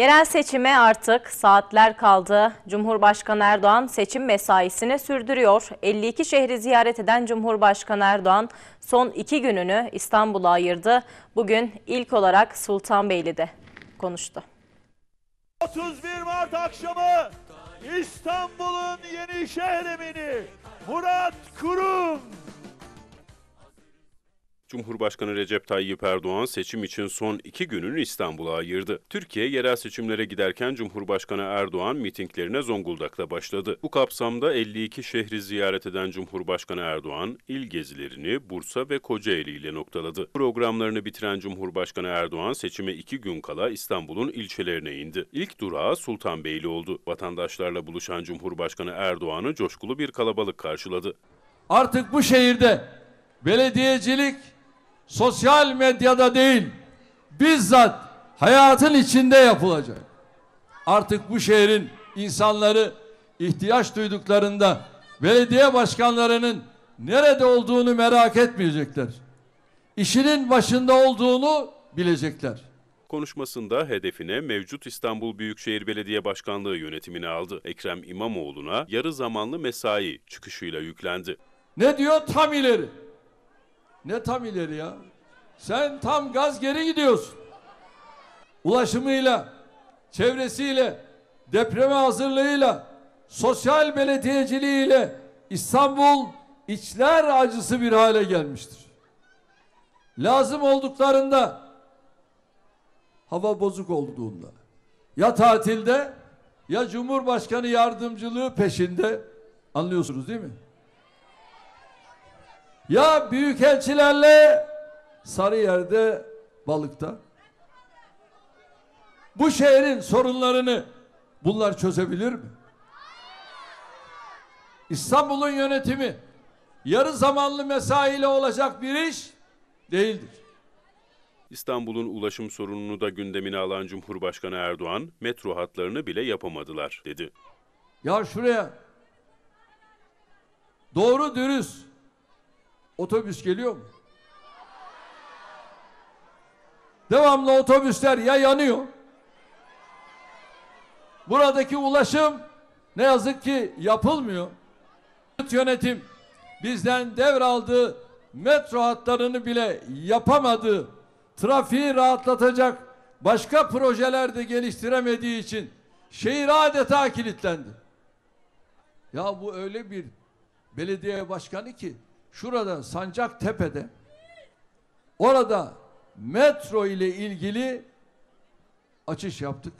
Yerel seçime artık saatler kaldı. Cumhurbaşkanı Erdoğan seçim mesaisini sürdürüyor. 52 şehri ziyaret eden Cumhurbaşkanı Erdoğan son iki gününü İstanbul'a ayırdı. Bugün ilk olarak Sultanbeyli'de konuştu. 31 Mart akşamı İstanbul'un yeni şehremini Murat Kurum Cumhurbaşkanı Recep Tayyip Erdoğan seçim için son iki gününü İstanbul'a ayırdı. Türkiye yerel seçimlere giderken Cumhurbaşkanı Erdoğan mitinglerine Zonguldak'ta başladı. Bu kapsamda 52 şehri ziyaret eden Cumhurbaşkanı Erdoğan il gezilerini Bursa ve Kocaeli ile noktaladı. Programlarını bitiren Cumhurbaşkanı Erdoğan seçime iki gün kala İstanbul'un ilçelerine indi. İlk durağı Sultanbeyli oldu. Vatandaşlarla buluşan Cumhurbaşkanı Erdoğan'ı coşkulu bir kalabalık karşıladı. Artık bu şehirde belediyecilik sosyal medyada değil, bizzat hayatın içinde yapılacak. Artık bu şehrin insanları ihtiyaç duyduklarında belediye başkanlarının nerede olduğunu merak etmeyecekler. İşinin başında olduğunu bilecekler. Konuşmasında hedefine mevcut İstanbul Büyükşehir Belediye Başkanlığı yönetimini aldı. Ekrem İmamoğlu'na yarı zamanlı mesai çıkışıyla yüklendi. Ne diyor? Tam ileri. Ne tam ileri ya? Sen tam gaz geri gidiyorsun. Ulaşımıyla, çevresiyle, depreme hazırlığıyla, sosyal belediyeciliğiyle İstanbul içler acısı bir hale gelmiştir. Lazım olduklarında hava bozuk olduğunda ya tatilde ya Cumhurbaşkanı yardımcılığı peşinde anlıyorsunuz değil mi? Ya büyükelçilerle Sarıyer'de balıkta. Bu şehrin sorunlarını bunlar çözebilir mi? İstanbul'un yönetimi yarı zamanlı mesaiyle olacak bir iş değildir. İstanbul'un ulaşım sorununu da gündemine alan Cumhurbaşkanı Erdoğan, metro hatlarını bile yapamadılar dedi. Ya şuraya doğru dürüst otobüs geliyor mu? Devamlı otobüsler ya yanıyor. Buradaki ulaşım ne yazık ki yapılmıyor. Yönetim bizden devraldığı metro hatlarını bile yapamadı. Trafiği rahatlatacak başka projeler de geliştiremediği için şehir adeta kilitlendi. Ya bu öyle bir belediye başkanı ki şurada Sancaktepe'de orada metro ile ilgili açış yaptık.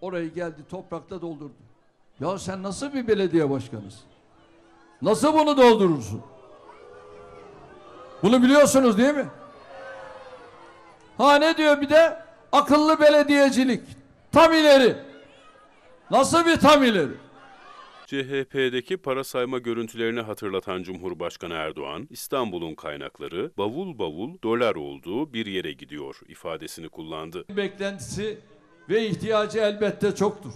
Orayı geldi toprakla doldurdu. Ya sen nasıl bir belediye başkanısın? Nasıl bunu doldurursun? Bunu biliyorsunuz değil mi? Ha ne diyor bir de? Akıllı belediyecilik. Tam ileri. Nasıl bir tam ileri? CHP'deki para sayma görüntülerini hatırlatan Cumhurbaşkanı Erdoğan, İstanbul'un kaynakları bavul bavul dolar olduğu bir yere gidiyor ifadesini kullandı. Beklentisi ve ihtiyacı elbette çoktur.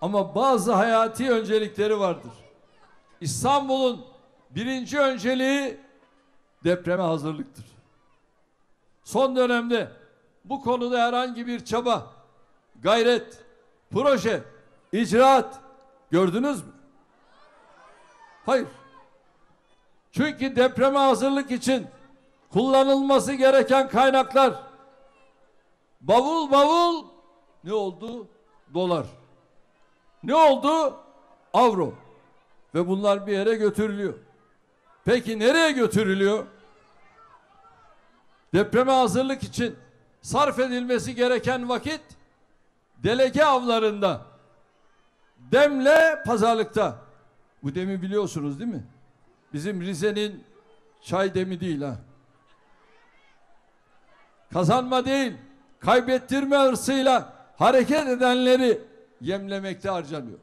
Ama bazı hayati öncelikleri vardır. İstanbul'un birinci önceliği depreme hazırlıktır. Son dönemde bu konuda herhangi bir çaba, gayret, proje, icraat gördünüz mü? Hayır. Çünkü depreme hazırlık için kullanılması gereken kaynaklar bavul bavul ne oldu? Dolar. Ne oldu? Avro. Ve bunlar bir yere götürülüyor. Peki nereye götürülüyor? Depreme hazırlık için sarf edilmesi gereken vakit delege avlarında demle pazarlıkta. Bu demi biliyorsunuz değil mi? Bizim Rize'nin çay demi değil ha. Kazanma değil, kaybettirme hırsıyla hareket edenleri yemlemekte harcanıyor.